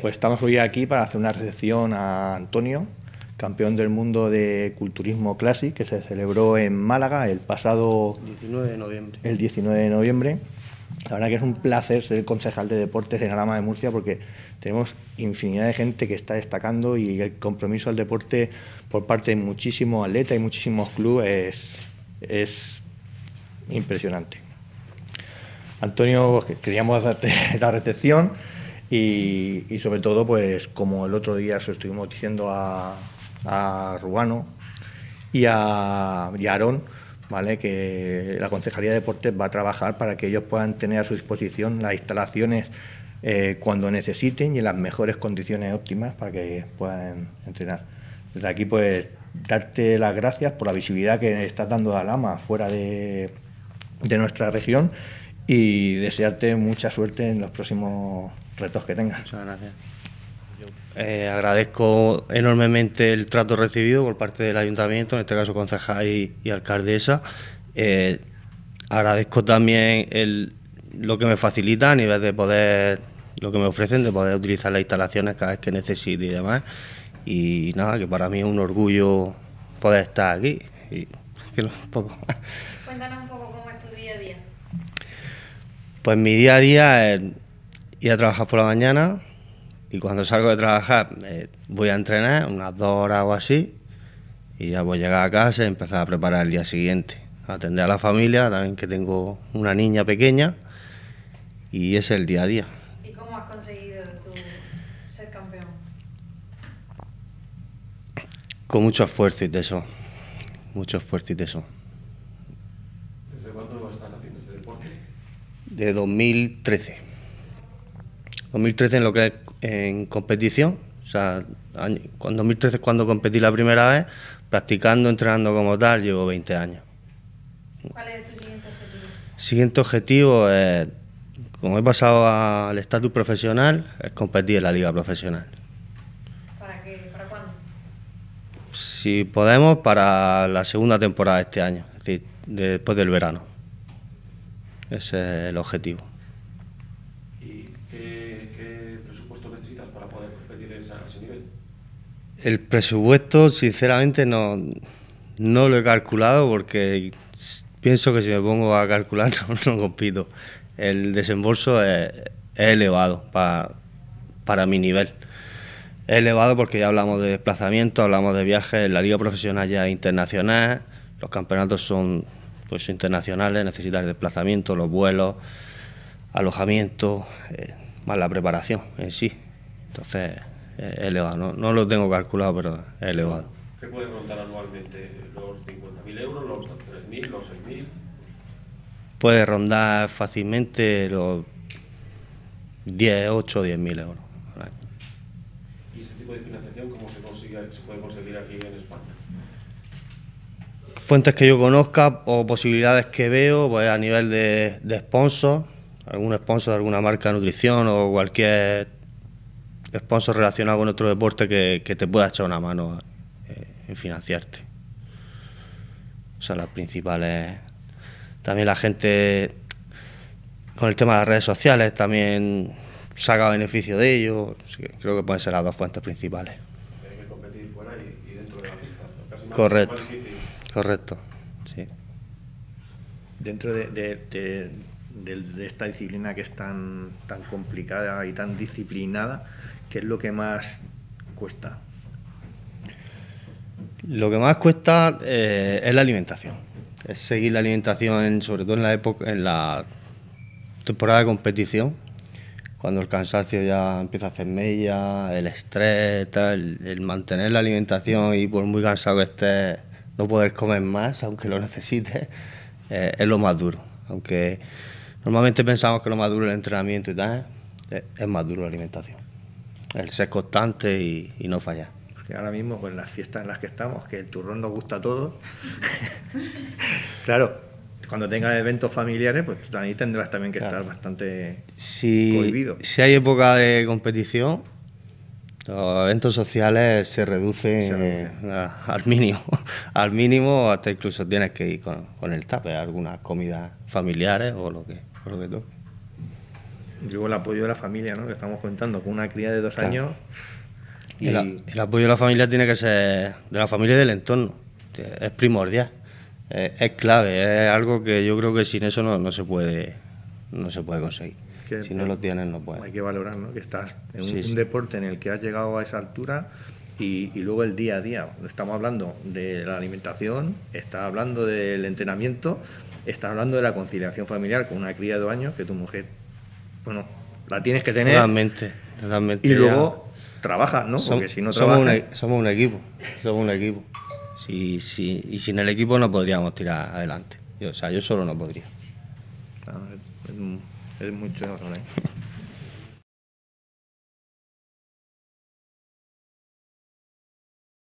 Pues estamos hoy aquí para hacer una recepción a Antonio, campeón del mundo de culturismo clásico, que se celebró en Málaga el pasado 19 de noviembre. El 19 de noviembre. La verdad que es un placer ser concejal de deportes en Alama de Murcia porque tenemos infinidad de gente que está destacando y el compromiso al deporte por parte de muchísimos atletas y muchísimos clubes es, impresionante. Antonio, queríamos darte la recepción y, sobre todo, pues como el otro día se estuvimos diciendo a, a Rubano y a, y Aarón, ¿vale? que la Concejalía de Deportes va a trabajar para que ellos puedan tener a su disposición las instalaciones eh, cuando necesiten y en las mejores condiciones óptimas para que puedan entrenar. Desde aquí, pues, darte las gracias por la visibilidad que estás dando a Lama fuera de, de nuestra región y desearte mucha suerte en los próximos retos que tengas. Muchas gracias. Eh, agradezco enormemente el trato recibido por parte del ayuntamiento, en este caso concejal y, alcaldesa. Eh, agradezco también el, lo que me facilita a nivel de poder, lo que me ofrecen, de poder utilizar las instalaciones cada vez que necesite y demás. Y nada, que para mí es un orgullo poder estar aquí. Y, Cuéntanos un poco cómo es tu día a día. Pues mi día a día es ir a trabajar por la mañana y cuando salgo de trabajar eh, voy a entrenar unas dos horas o así y ya voy a llegar a casa y empezar a preparar el día siguiente. Atender a la familia, también que tengo una niña pequeña y ese es el día a día. ¿Y cómo has conseguido tú ser campeón? Con mucho esfuerzo y tesón, mucho esfuerzo y tesón. ¿Desde cuándo estás haciendo este deporte? De 2013. 2013 en lo que es en competición, o sea, en 2013 es cuando competí la primera vez, practicando, entrenando como tal, llevo 20 años. ¿Cuál es tu siguiente objetivo? Siguiente objetivo es, como he pasado al estatus profesional, es competir en la liga profesional. ¿Para qué? ¿Para cuándo? Si podemos, para la segunda temporada de este año, es decir, después del verano. Ese es el objetivo. El presupuesto, sinceramente, no, no lo he calculado porque pienso que si me pongo a calcular no, compito. El desembolso es, elevado para, para mi nivel. Es elevado porque ya hablamos de desplazamiento, hablamos de viajes, la liga profesional ya es internacional, los campeonatos son pues internacionales, necesitan desplazamiento, los vuelos, alojamiento, eh, más la preparación en sí. Entonces, elevado. No, no, lo tengo calculado, pero es elevado. ¿Qué puede contar anualmente? ¿Los 50.000 euros, los 3.000, los 6.000? Puede rondar fácilmente los 10, 8, 10.000 euros. ¿Y ese tipo de financiación cómo se, consigue, se puede conseguir aquí en España? Fuentes que yo conozca o posibilidades que veo pues a nivel de, de sponsor, algún sponsor de alguna marca de nutrición o cualquier sponsor relacionado con otro deporte que, te pueda echar una mano eh, en financiarte. Son las principales. También la gente con el tema de las redes sociales también saca beneficio de ello. creo que pueden ser las dos fuentes principales. Hay que competir fuera y, dentro de la pista. correcto, correcto, sí. Dentro de, de, esta disciplina que es tan, tan complicada y tan disciplinada, ¿Qué es lo que más cuesta? Lo que más cuesta eh, es la alimentación. Es seguir la alimentación, sobre todo en la época, en la temporada de competición, cuando el cansancio ya empieza a hacer mella, el estrés, el mantener la alimentación y por muy cansado que estés, no poder comer más, aunque lo necesites, eh, es lo más duro. Aunque normalmente pensamos que lo más duro es el entrenamiento y tal, es más duro la alimentación el ser constante y, no fallar. Porque ahora mismo, con las fiestas en las que estamos, que el turrón nos gusta a todos, claro, cuando tengas eventos familiares, pues ahí tendrás también que estar bastante si, cohibido. Si hay época de competición, los eventos sociales se reducen, al mínimo, al mínimo hasta incluso tienes que ir con, el tape, algunas comidas familiares o lo que, o lo que toque. Y luego el apoyo de la familia, ¿no? Que estamos contando con una cría de dos Claro. años. Y el, el apoyo de la familia tiene que ser de la familia y del entorno. Es primordial. Es, es clave. Es algo que yo creo que sin eso no, no se puede no se puede conseguir. que- si no lo tienes, no Hay puedes. que valorar, ¿no? Que estás en un, Sí, sí. un deporte en el que has llegado a esa altura y, y luego el día a día. Estamos hablando de la alimentación, estás hablando del entrenamiento, estás hablando de la conciliación familiar con una cría de dos años que tu mujer, bueno, la tienes que tener Totalmente. totalmente y ya. luego trabajas, ¿no? Som- Porque si no somos, un, trabajas... e- somos un equipo. Somos un equipo. Si, si, y sin el equipo no podríamos tirar adelante. Yo, o sea, yo solo no podría. Claro, es, es- es mucho, ¿no?